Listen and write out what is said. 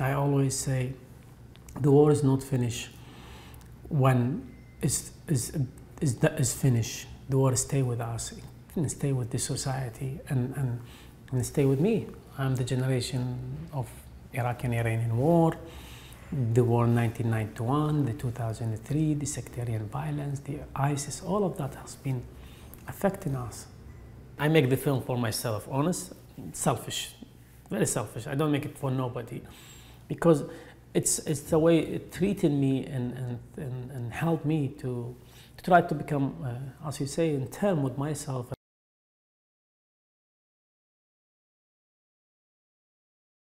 I always say the war is not finished when it's, is, is, is finished. The war stay with us and stay with the society and, and, and stay with me. I'm the generation of Iraq and Iranian war, the war in 1991, the 2003, the sectarian violence, the ISIS, all of that has been affecting us. I make the film for myself, honest, selfish, very selfish. I don't make it for nobody because it's, it's the way it treated me and, and, and, and helped me to, to try to become, uh, as you say, in term with myself.